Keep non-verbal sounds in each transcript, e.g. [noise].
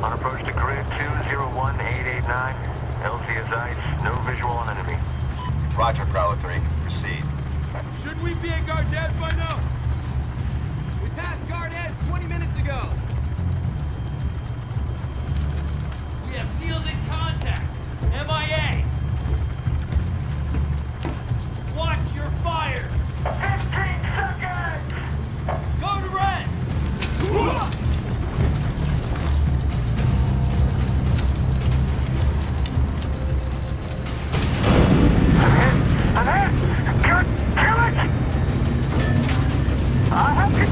On approach to grid 201889, LZ is ice, no visual on enemy. Roger, Prowler 3, proceed. Should we be at Gardez by now? We passed Gardez 20 minutes ago. We have SEALs in contact. MIA. Watch your fires. 15 seconds! Go to red! I have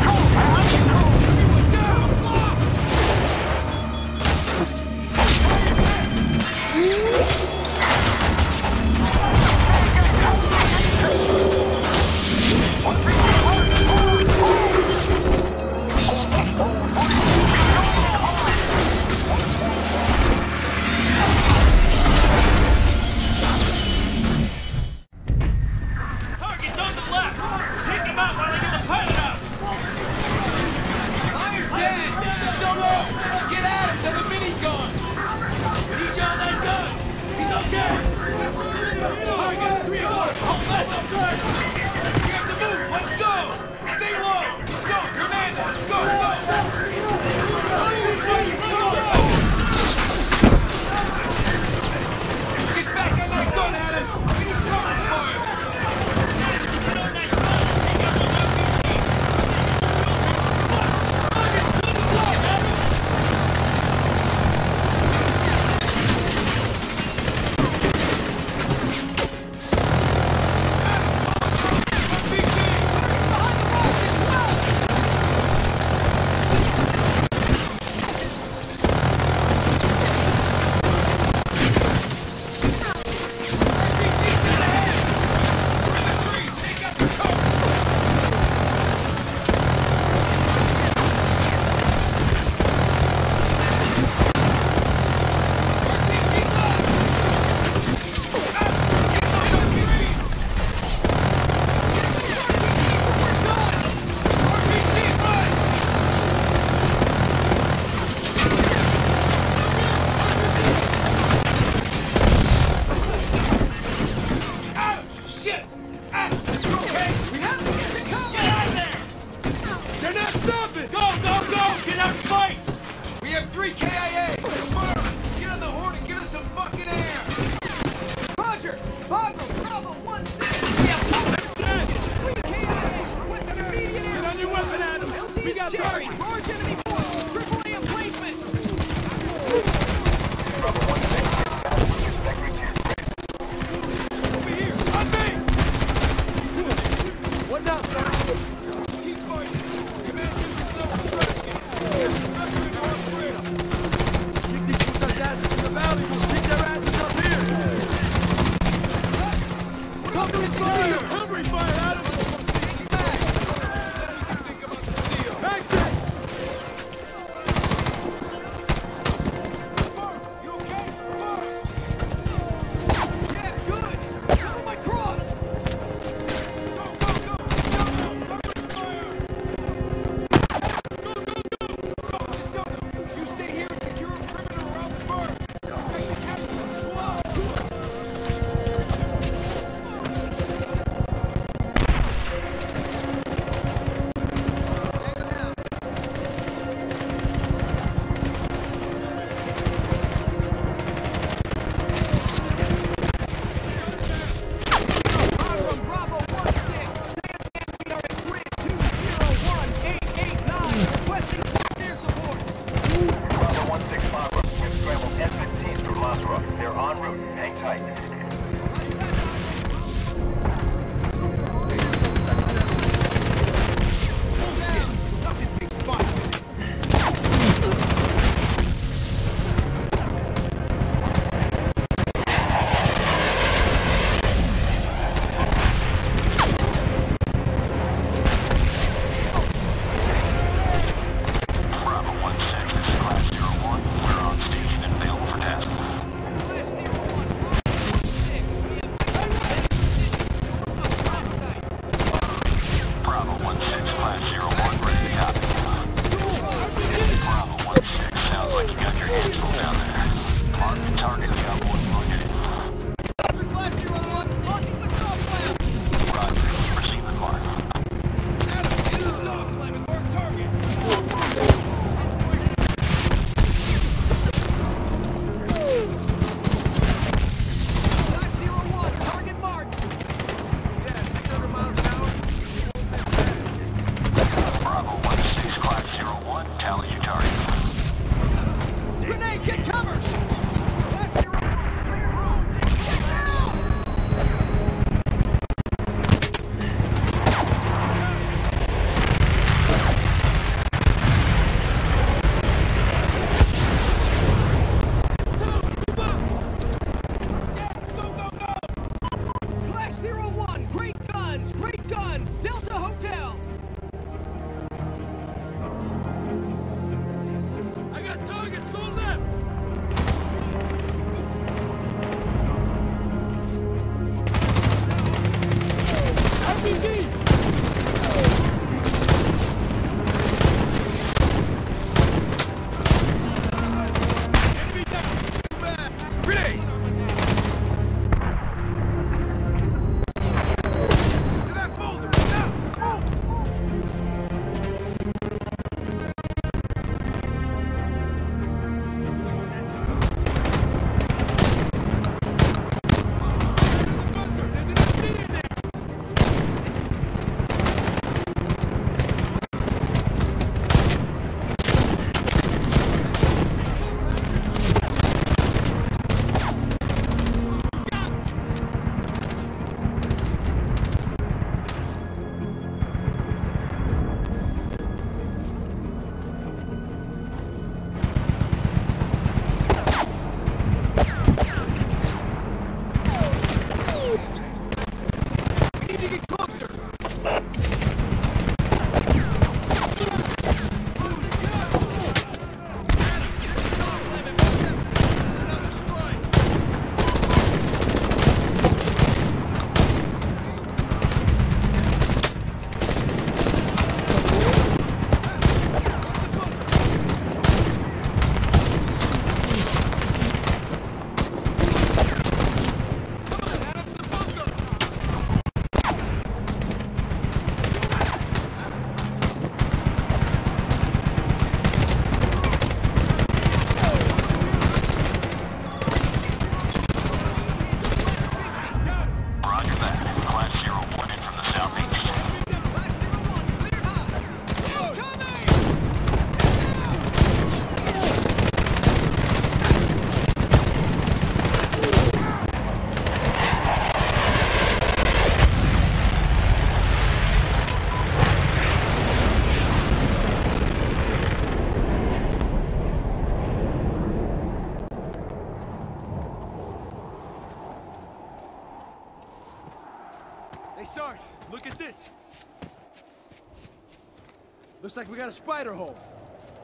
Looks like we got a spider hole.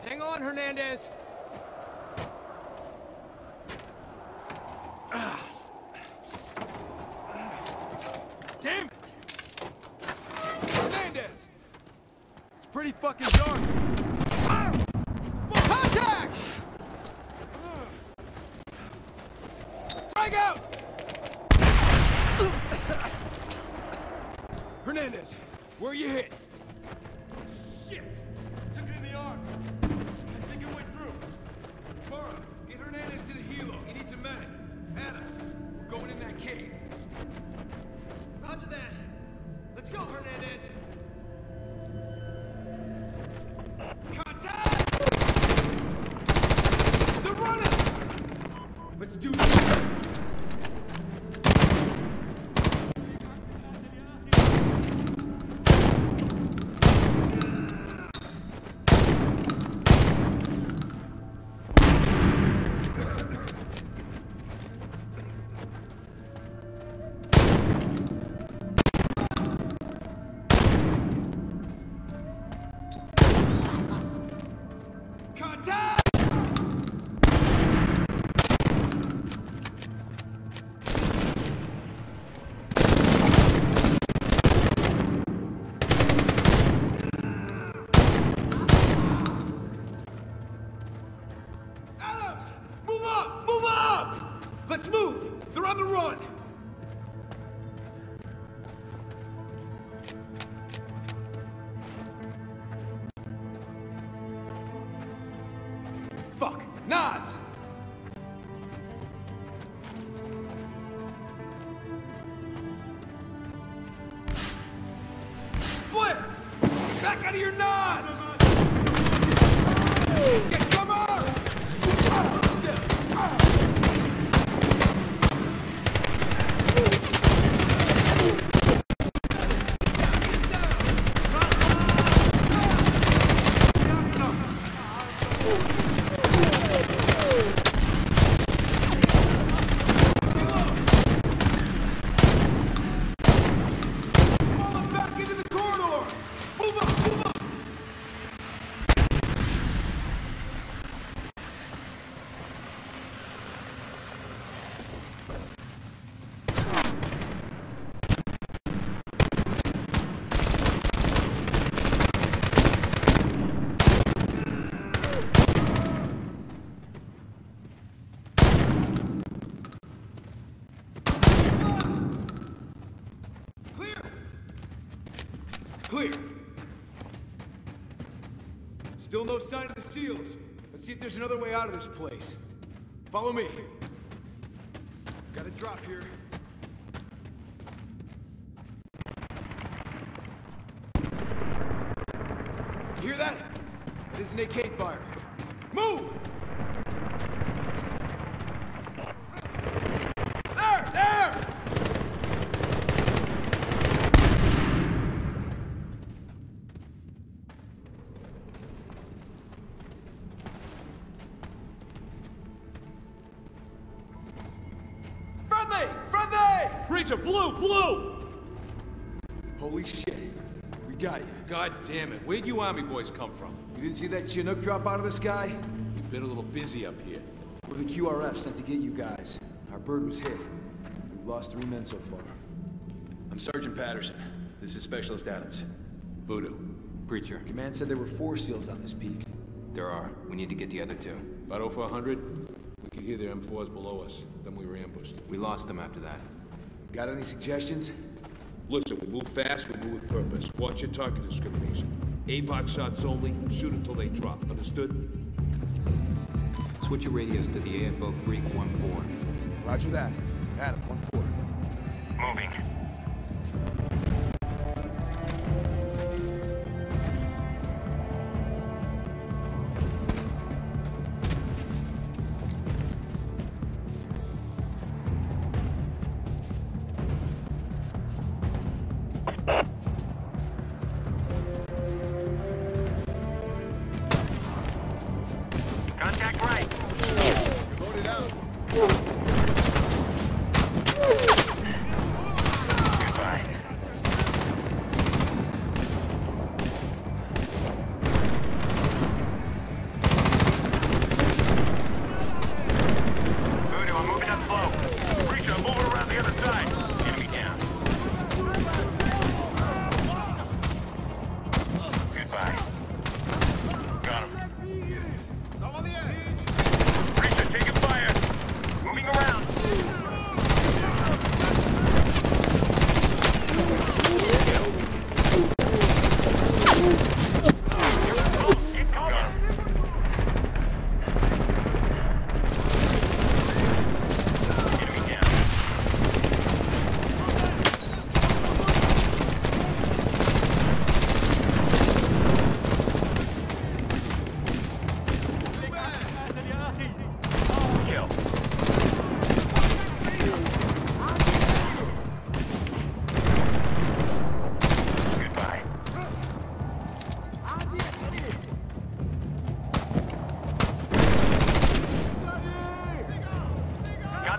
Hang on, Hernandez. Damn it! Hernandez! It's pretty fucking dark. Contact! Frag out! Hernandez, where you hit? Fuck! Seals. Let's see if there's another way out of this place. Follow me. Got a drop here. You hear that? That is an AK Friendly! Preacher, blue, blue! Holy shit. We got you. God damn it, where'd you army boys come from? You didn't see that Chinook drop out of the sky? You've been a little busy up here. We're the QRF sent to get you guys. Our bird was hit. We've lost three men so far. I'm Sergeant Patterson. This is Specialist Adams. Voodoo. Preacher, Command said there were four SEALs on this peak. there are. We need to get the other two. About 0 for 100? We could hear their M4s below us. Then we were ambushed. We lost them after that. Got any suggestions? Listen, we move fast, we move with purpose. Watch your target discrimination. A-bot shots only, shoot until they drop. Understood? Switch your radios to the AFO Freak 1-4. Roger that. Adam, 1-4. Moving.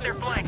their flank.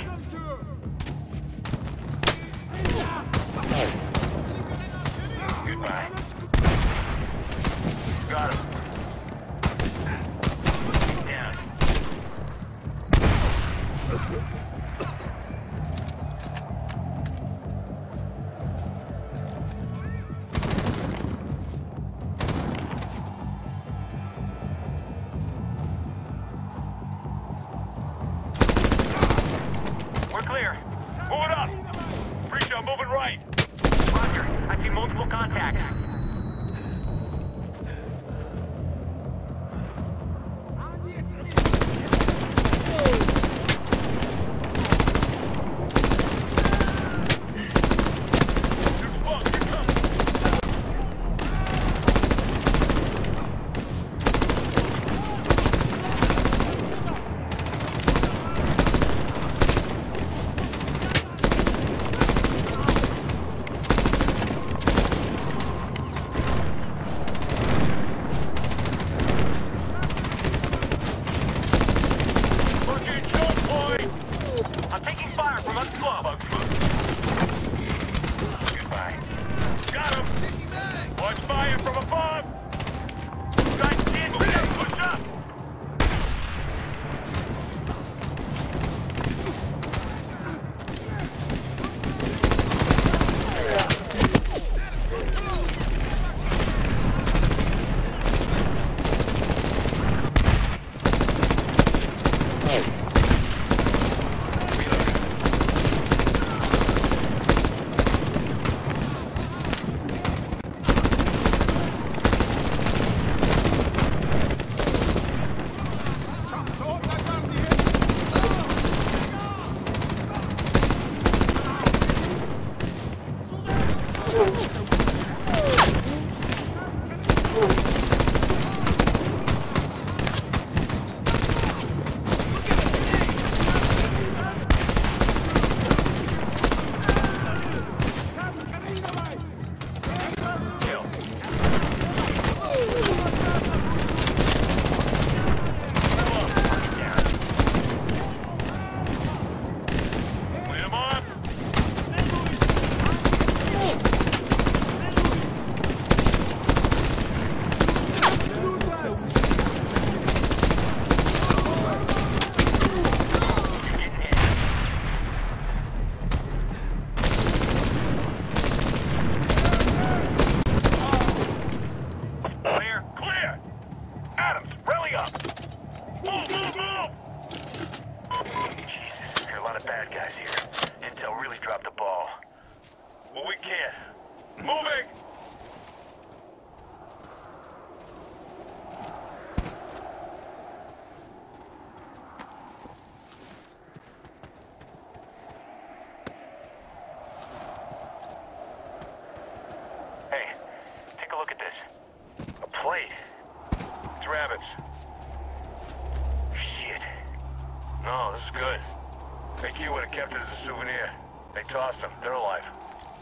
souvenir. They tossed them. They're alive.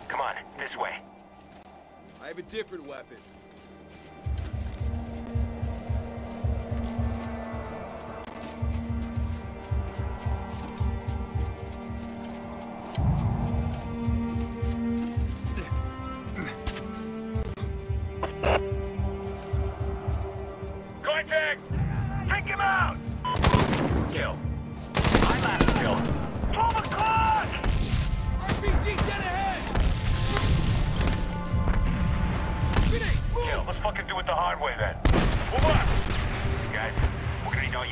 Come on, this way. I have a different weapon.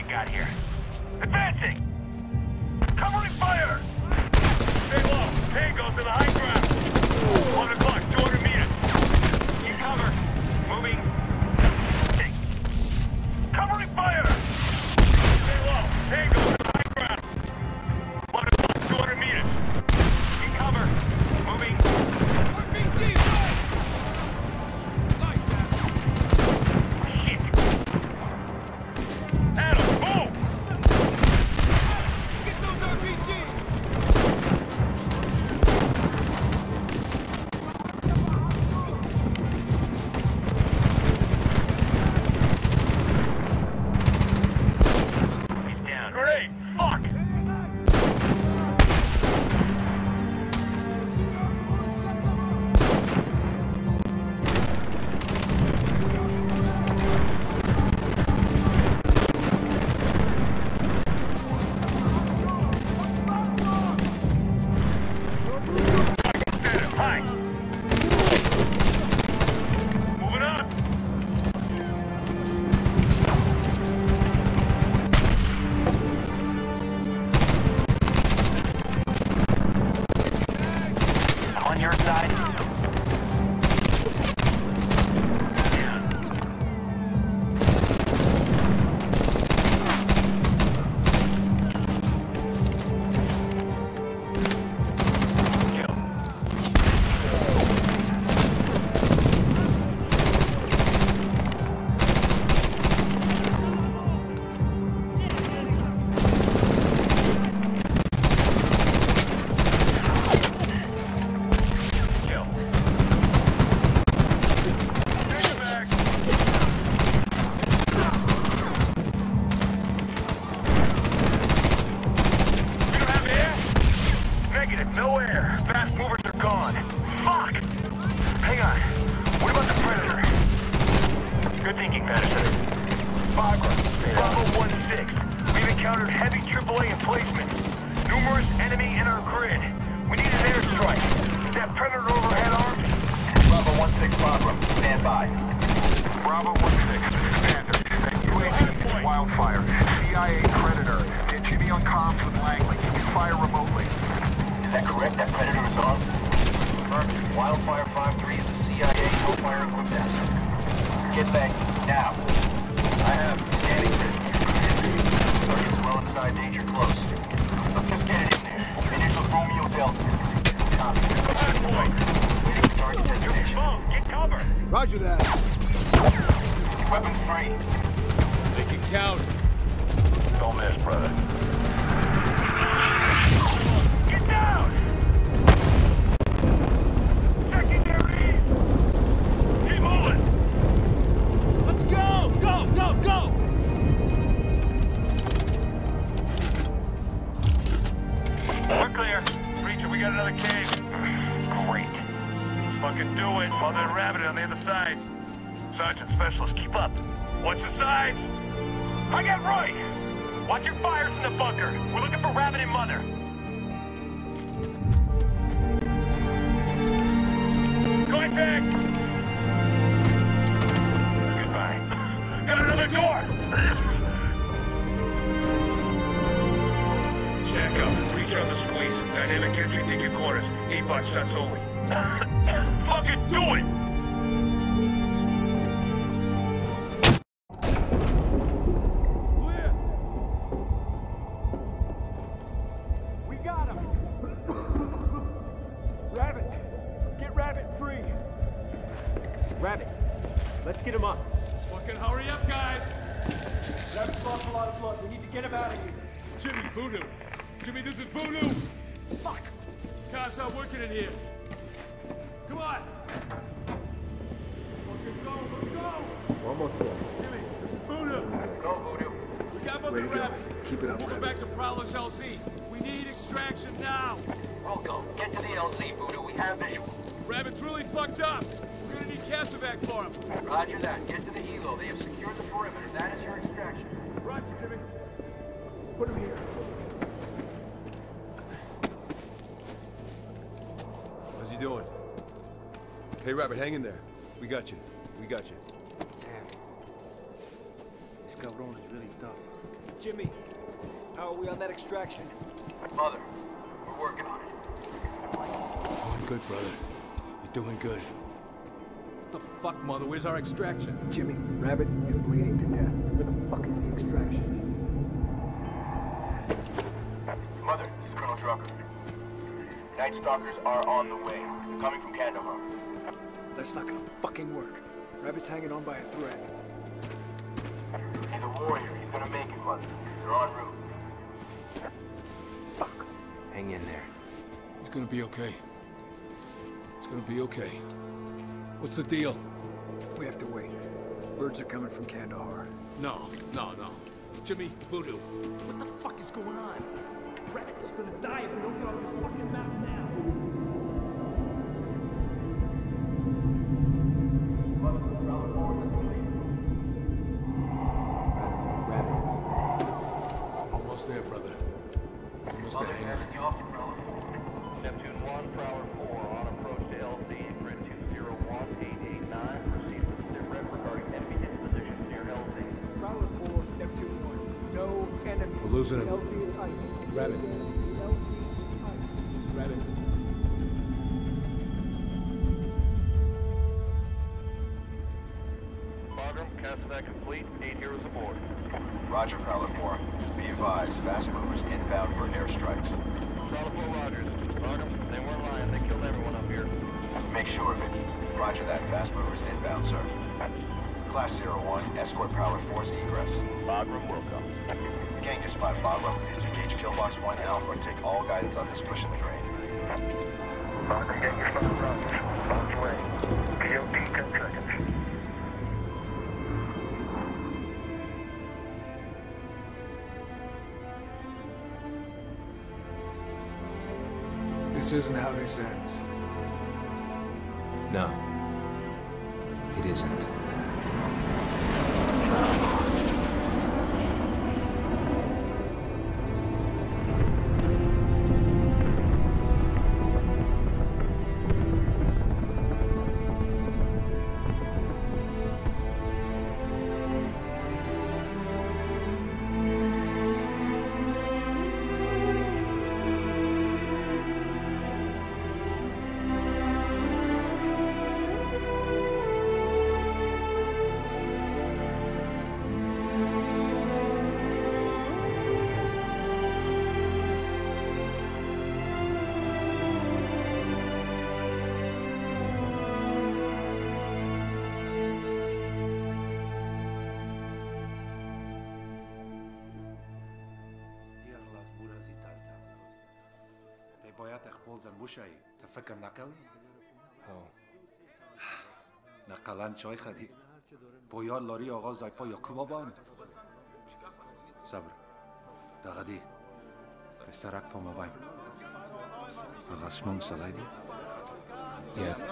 you got here. Advancing! Covering fire! Stay low. Tango to the high ground. One o'clock, 200 meters. Get cover. Moving. Covering fire! Stay low. Tango. Is that correct? That Predator is on? Affirmative. Wildfire 5-3 is a CIA co-fire equipped asset. Get back now. I have scanning grid. Target's well inside danger close. Let's just get it in there. Initial Romeo Delta. Copy. Waiting for target destination. Boom, get cover. Roger that. Weapons free. Make it count. Don't miss, brother. On the side. Sergeant Specialist, keep up. Watch the sides. I got right. Watch your fires in the bunker. We're looking for Rabbit and Mother. Back. Goodbye. [laughs] Got another door. Stack up. Reach out the squeeze. Dynamic entry, take your corners. Eight bot shots only. [coughs] Fucking do it! Him out of here. Jimmy, Voodoo. Jimmy, this is Voodoo. Fuck. Cops not working in here. Come on. Fucking go, let's go. Almost there. Jimmy, this is Voodoo. Go, Voodoo. We got Mother Way to go. Rabbit. Keep it up, Moving Rabbit. back to Prowler's LZ. We need extraction now. Rocco, get to the LZ, Voodoo. We have visual. Rabbit's really fucked up. We're gonna need CASEVAC for him. Roger that. Get to the helo. They have secured the perimeter. That is your extraction. Roger, Jimmy. Put him here. How's he doing? Hey, Rabbit, hang in there. We got you. We got you. Damn. This cabron is really tough. Jimmy, how are we on that extraction? Mother, we're working on it. Doing good, brother. You're doing good. What the fuck, Mother? Where's our extraction? Jimmy, Rabbit is bleeding to death. Where the fuck is the extraction? Mother, this is Colonel Drucker. Night Stalkers are on the way. They're coming from Kandahar. That's not gonna fucking work. Rabbit's hanging on by a thread. He's a warrior. He's gonna make it, Mother. They're en route. Fuck. Hang in there. He's gonna be okay. It's gonna be okay. What's the deal? We have to wait. Birds are coming from Kandahar. No, no, no. Jimmy, Voodoo. What the fuck is going on? Rabbit is gonna die if we don't get off this fucking mountain now. Almost there, brother. Almost there. Hang on. Neptune 1, Prowler 4, on approach to LZ, grid 201889. Proceed with sit rep regarding enemy disposition near LZ. Prowler 4, Neptune 1. No enemy. We're losing him. LZ is ice. Rabbit. LZ Bagram, CASEVAC complete, eight heroes aboard. Roger, Prowler 4. Be advised, fast movers inbound for airstrikes. Solid 4 Rogers. Bagram, they weren't lying, they killed everyone up here. Make sure of it. Roger that, fast movers inbound, sir. Class 01, escort Prowler 4's egress. Bagram, welcome. Gang just spotted Bagram. Disengage Killbox 1 Alpha and take all guidance on this push in the train. Bagram, get your fucking Rogers. On its way. POD 10 This isn't how this ends. No. It isn't. Rosa Mushai. Tá faca ها نقلن چای خدی پویا لاری آقا زایپا یا کو بابان صبر. دغدی. سرک پا موبایل آقا سلای سلایدی یه.